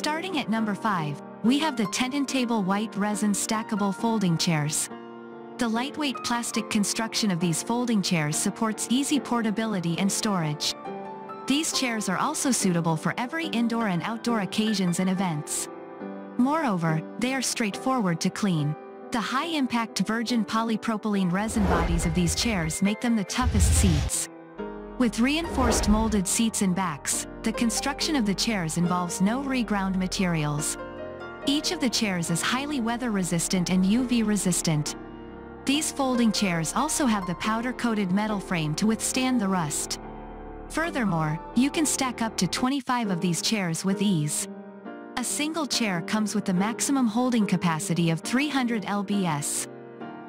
Starting at number 5, we have the TentandTable White Resin Stackable Folding Chairs. The lightweight plastic construction of these folding chairs supports easy portability and storage. These chairs are also suitable for every indoor and outdoor occasions and events. Moreover, they are straightforward to clean. The high-impact virgin polypropylene resin bodies of these chairs make them the toughest seats. With reinforced molded seats and backs, the construction of the chairs involves no reground materials. Each of the chairs is highly weather-resistant and UV-resistant, these folding chairs also have the powder-coated metal frame to withstand the rust. Furthermore, you can stack up to 25 of these chairs with ease. A single chair comes with the maximum holding capacity of 300 lbs.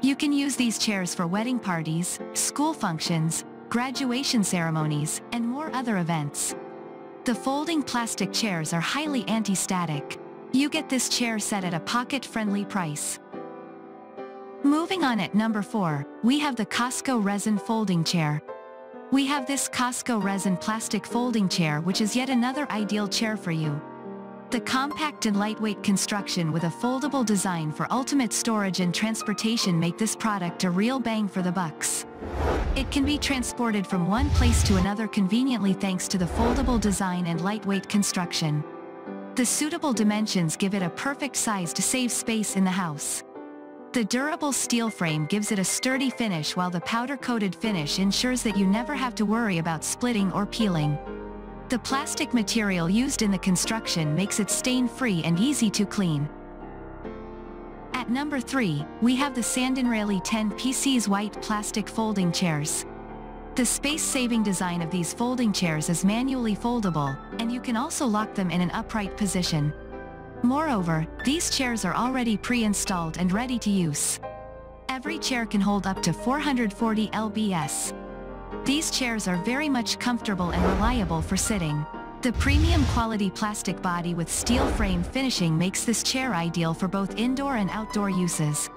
You can use these chairs for wedding parties, school functions, graduation ceremonies, and more other events. The folding plastic chairs are highly anti-static. You get this chair set at a pocket-friendly price. Moving on at number 4, we have the Cosco Resin Folding Chair. We have this Cosco Resin Plastic Folding Chair which is yet another ideal chair for you. The compact and lightweight construction with a foldable design for ultimate storage and transportation make this product a real bang for the bucks. It can be transported from one place to another conveniently thanks to the foldable design and lightweight construction. The suitable dimensions give it a perfect size to save space in the house. The durable steel frame gives it a sturdy finish while the powder-coated finish ensures that you never have to worry about splitting or peeling. The plastic material used in the construction makes it stain-free and easy to clean. At number 3, we have the Sandin Sandinrayli 10 PCs white plastic folding chairs. The space-saving design of these folding chairs is manually foldable, and you can also lock them in an upright position. Moreover, these chairs are already pre-installed and ready to use. Every chair can hold up to 440 lbs. These chairs are very much comfortable and reliable for sitting. The premium quality plastic body with steel frame finishing makes this chair ideal for both indoor and outdoor uses.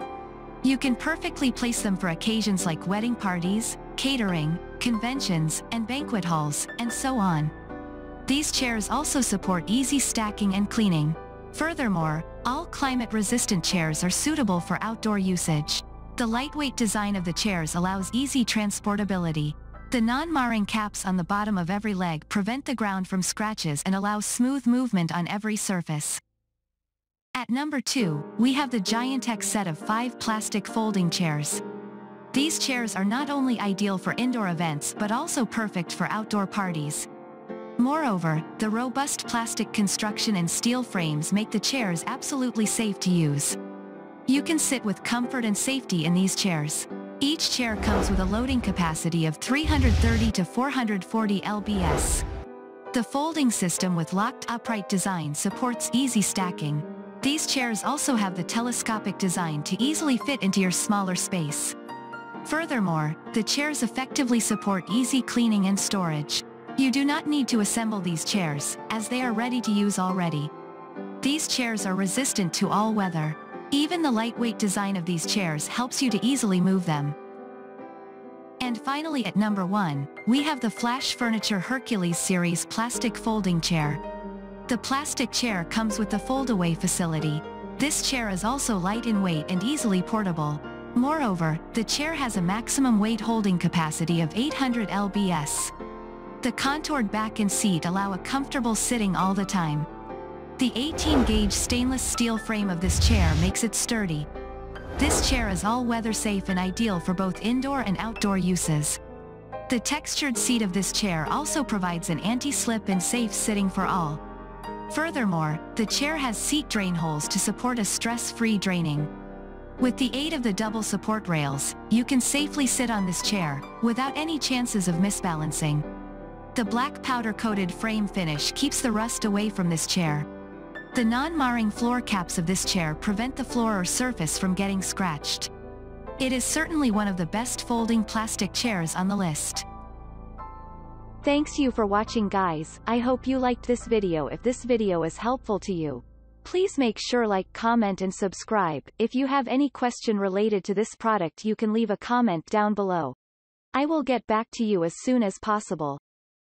You can perfectly place them for occasions like wedding parties, catering, conventions, and banquet halls, and so on. These chairs also support easy stacking and cleaning. Furthermore, all climate-resistant chairs are suitable for outdoor usage. The lightweight design of the chairs allows easy transportability. The non-marring caps on the bottom of every leg prevent the ground from scratches and allow smooth movement on every surface. At number 2, we have the Giantex set of 5 plastic folding chairs. These chairs are not only ideal for indoor events but also perfect for outdoor parties. Moreover, the robust plastic construction and steel frames make the chairs absolutely safe to use. You can sit with comfort and safety in these chairs. Each chair comes with a loading capacity of 330 to 440 lbs. The folding system with locked upright design supports easy stacking. These chairs also have the telescopic design to easily fit into your smaller space. Furthermore, the chairs effectively support easy cleaning and storage. You do not need to assemble these chairs, as they are ready to use already. These chairs are resistant to all weather. Even the lightweight design of these chairs helps you to easily move them. And finally at number 1, we have the Flash Furniture Hercules Series Plastic Folding Chair. The plastic chair comes with the fold-away facility. This chair is also light in weight and easily portable. Moreover, the chair has a maximum weight holding capacity of 800 lbs. The contoured back and seat allow a comfortable sitting all the time. The 18-gauge stainless steel frame of this chair makes it sturdy. This chair is all-weather safe and ideal for both indoor and outdoor uses. The textured seat of this chair also provides an anti-slip and safe sitting for all. Furthermore, the chair has seat drain holes to support a stress-free draining. With the aid of the double support rails, you can safely sit on this chair, without any chances of misbalancing. The black powder-coated frame finish keeps the rust away from this chair. The non-marring floor caps of this chair prevent the floor or surface from getting scratched. It is certainly one of the best folding plastic chairs on the list. Thanks you for watching guys, I hope you liked this video if this video is helpful to you. Please make sure like comment and subscribe, if you have any question related to this product you can leave a comment down below. I will get back to you as soon as possible.